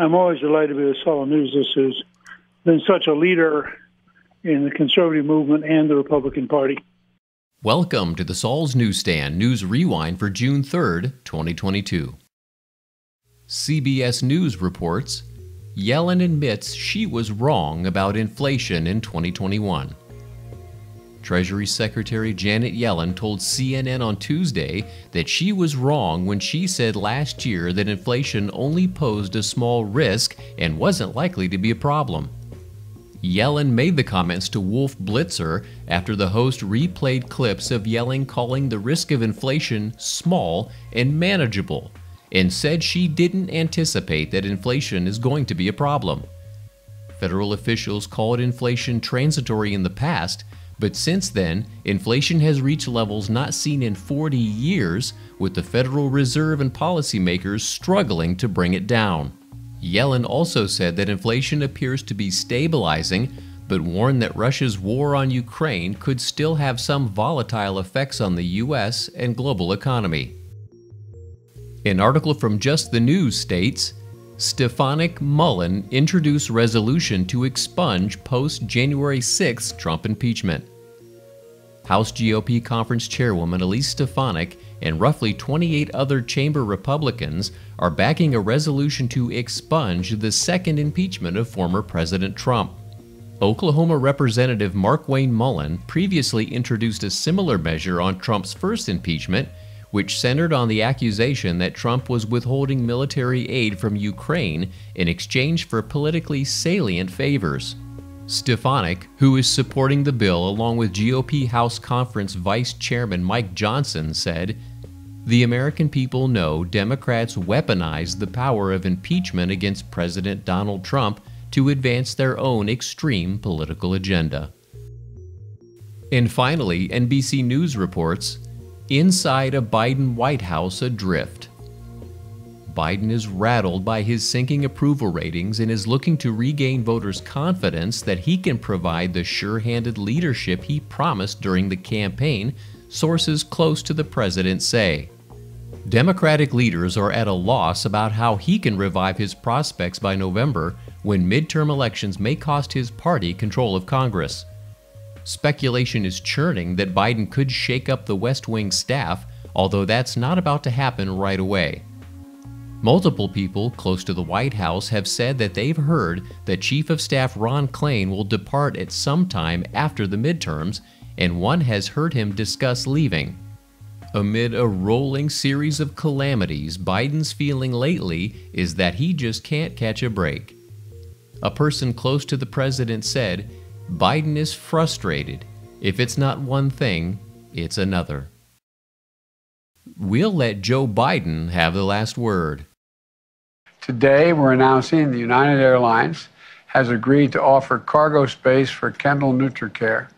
I'm always delighted to be with Saul's News. This has been such a leader in the conservative movement and the Republican Party. Welcome to the Saul's Newsstand News Rewind for June 3rd, 2022. CBS News reports Yellen admits she was wrong about inflation in 2021. Treasury Secretary Janet Yellen told CNN on Tuesday that she was wrong when she said last year that inflation only posed a small risk and wasn't likely to be a problem. Yellen made the comments to Wolf Blitzer after the host replayed clips of Yellen calling the risk of inflation small and manageable and said she didn't anticipate that inflation is going to be a problem. Federal officials called inflation transitory in the past, but since then, inflation has reached levels not seen in 40 years, with the Federal Reserve and policymakers struggling to bring it down. Yellen also said that inflation appears to be stabilizing, but warned that Russia's war on Ukraine could still have some volatile effects on the U.S. and global economy. An article from Just the News states Stefanik Mullin introduced resolution to expunge post January 6 Trump impeachment. House GOP conference chairwoman Elise Stefanik and roughly 28 other chamber Republicans are backing a resolution to expunge the second impeachment of former President Trump. Oklahoma Representative Mark Wayne Mullin previously introduced a similar measure on Trump's first impeachment, which centered on the accusation that Trump was withholding military aid from Ukraine in exchange for politically salient favors. Stefanik, who is supporting the bill along with GOP House Conference Vice Chairman Mike Johnson, said, The American people know Democrats weaponize the power of impeachment against President Donald Trump to advance their own extreme political agenda. And finally, NBC News reports Inside a Biden White House adrift. Biden is rattled by his sinking approval ratings and is looking to regain voters' confidence that he can provide the sure handed leadership he promised during the campaign, sources close to the president say. Democratic leaders are at a loss about how he can revive his prospects by November when midterm elections may cost his party control of Congress. Speculation is churning that Biden could shake up the West Wing staff, although that's not about to happen right away. Multiple people close to the White House have said that they've heard that Chief of Staff Ron Klain will depart at some time after the midterms, and one has heard him discuss leaving. Amid a rolling series of calamities, Biden's feeling lately is that he just can't catch a break. A person close to the president said, Biden is frustrated. If it's not one thing, it's another. We'll let Joe Biden have the last word. Today, we're announcing the United Airlines has agreed to offer cargo space for Kendal Nutricare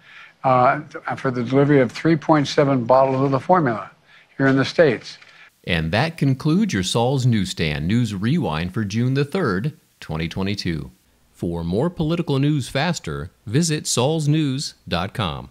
uh, for the delivery of 3.7 bottles of the formula here in the States. And that concludes your Saul's Newsstand News Rewind for June the 3rd, 2022. For more political news faster, visit saulsnews.com.